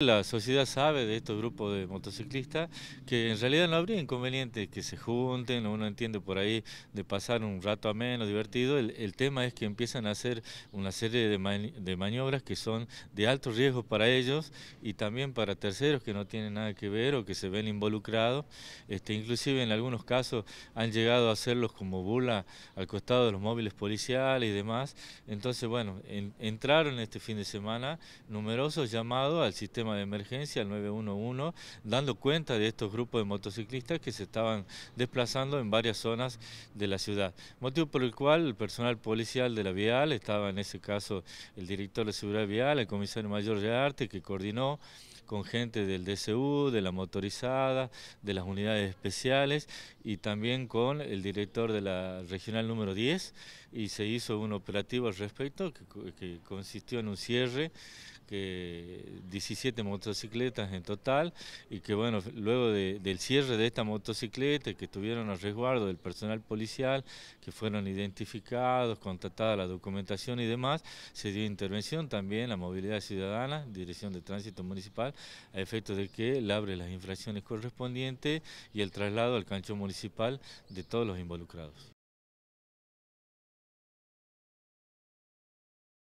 La sociedad sabe de estos grupos de motociclistas que en realidad no habría inconveniente que se junten, uno entiende por ahí de pasar un rato ameno, divertido, el, tema es que empiezan a hacer una serie de, maniobras que son de alto riesgo para ellos y también para terceros que no tienen nada que ver o que se ven involucrados, este, inclusive en algunos casos han llegado a hacerlos como burla al costado de los móviles policiales y demás, entonces bueno, entraron este fin de semana numerosos llamados al sistema de emergencia, al 911, dando cuenta de estos grupos de motociclistas que se estaban desplazando en varias zonas de la ciudad. Motivo por el cual el personal policial de la Vial, estaba en ese caso el director de seguridad vial, el comisario mayor de arte, que coordinó con gente del DCU, de la motorizada, de las unidades especiales y también con el director de la regional número 10 y se hizo un operativo al respecto que, que consistió en un cierre que 17 motocicletas en total y que bueno, luego del cierre de esta motocicleta que tuvieron al resguardo del personal policial, que fueron identificados, contratada la documentación y demás, se dio intervención también a movilidad ciudadana, Dirección de Tránsito Municipal, a efectos de que labre las infracciones correspondientes y el traslado al cancho municipal de todos los involucrados.